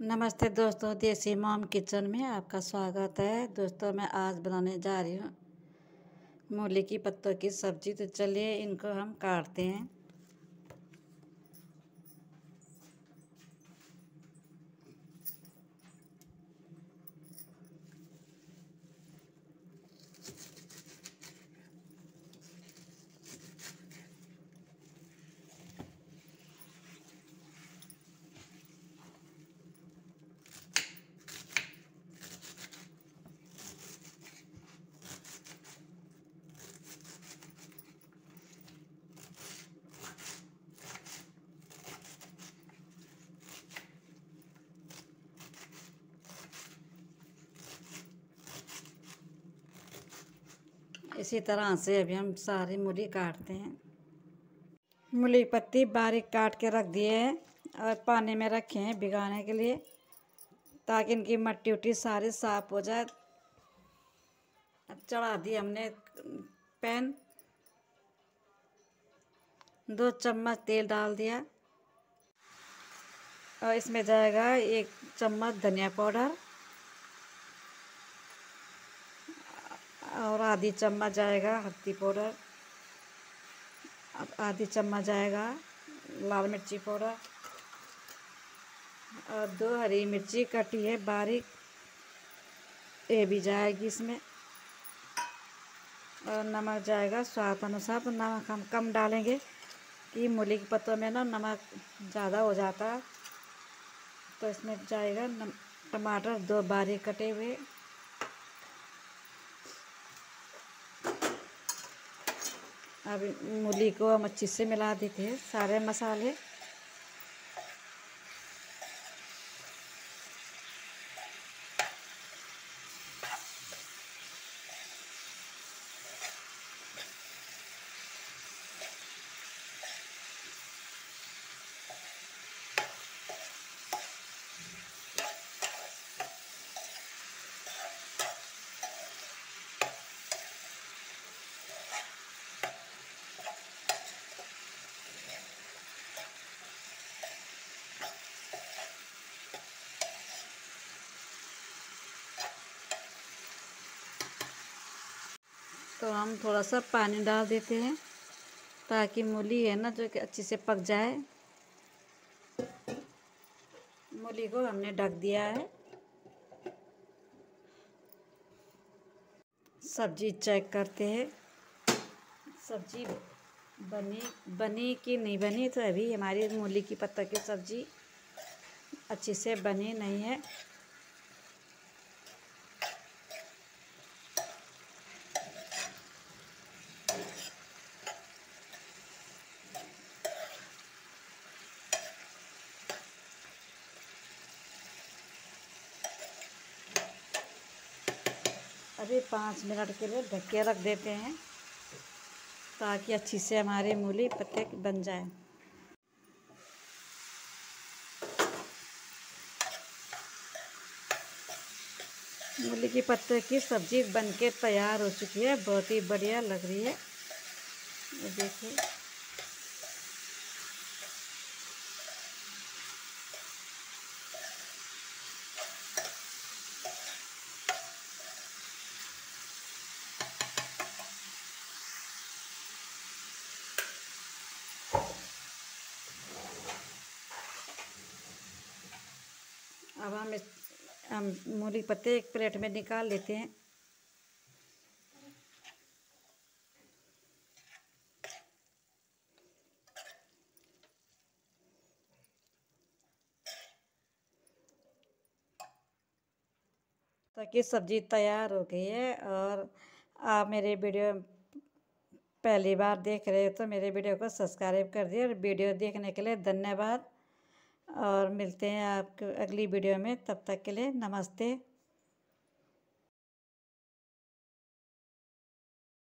नमस्ते दोस्तों, देसी मॉम किचन में आपका स्वागत है। दोस्तों, मैं आज बनाने जा रही हूँ मूली की पत्तों की सब्ज़ी। तो चलिए इनको हम काटते हैं। इसी तरह से अभी हम सारी मूली काटते हैं। मूली पत्ती बारीक काट के रख दिए हैं और पानी में रखे हैं भिगाने के लिए, ताकि इनकी मट्टी उट्टी सारी साफ़ हो जाए। अब चढ़ा दी हमने पैन। दो चम्मच तेल डाल दिया। और इसमें जाएगा एक चम्मच धनिया पाउडर। और आधी चम्मच जाएगा हल्दी पाउडर। आधी चम्मच जाएगा लाल मिर्ची पाउडर। और दो हरी मिर्ची कटी है बारीक, ये भी जाएगी इसमें। और नमक जाएगा स्वाद अनुसार तो नमक हम कम डालेंगे कि मूली के पत्तों में ना नमक ज़्यादा हो जाता। तो इसमें जाएगा टमाटर दो बारीक कटे हुए। अब मूली को हम अच्छे से मिला देते हैं सारे मसाले। तो हम थोड़ा सा पानी डाल देते हैं, ताकि मूली है ना जो कि अच्छी से पक जाए। मूली को हमने ढक दिया है। सब्ज़ी चेक करते हैं। सब्ज़ी बनी बनी कि नहीं बनी? तो अभी हमारी मूली की पत्ता की सब्ज़ी अच्छी से बनी नहीं है। अभी पाँच मिनट के लिए ढक के रख देते हैं, ताकि अच्छी से हमारे मूली पत्ते बन जाए। मूली के पत्ते की सब्ज़ी बनके तैयार हो चुकी है, बहुत ही बढ़िया लग रही है। देखिए। हम इस हम मूली पत्ते एक प्लेट में निकाल लेते हैं। ताकि सब्ज़ी तैयार हो गई है और आप मेरे वीडियो पहली बार देख रहे हो तो मेरे वीडियो को सब्सक्राइब कर दिए और वीडियो देखने के लिए धन्यवाद। और मिलते हैं आपको अगली वीडियो में तब तक के लिए नमस्ते।